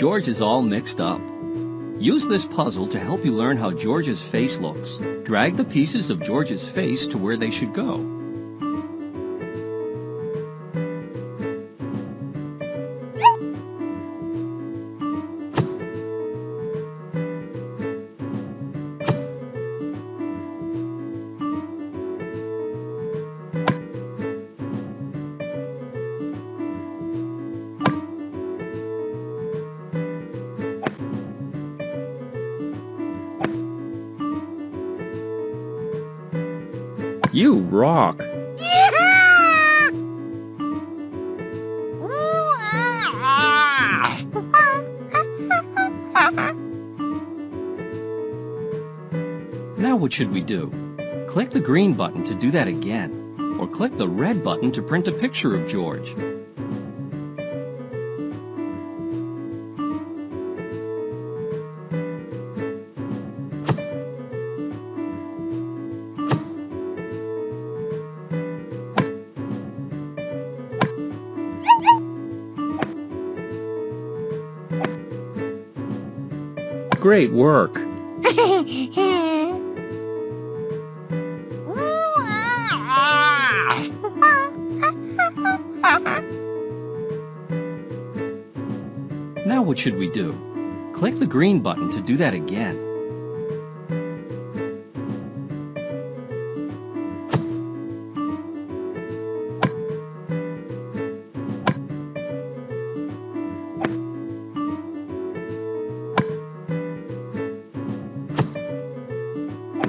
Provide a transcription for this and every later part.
George is all mixed up. Use this puzzle to help you learn how George's face looks. Drag the pieces of George's face to where they should go. You rock! Now what should we do? Click the green button to do that again, or click the red button to print a picture of George. Great work! Now what should we do? Click the green button to do that again.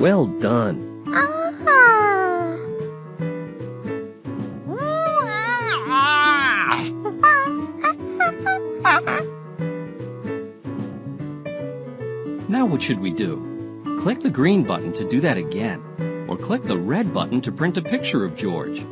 Well done. Now what should we do? Click the green button to do that again, or click the red button to print a picture of George.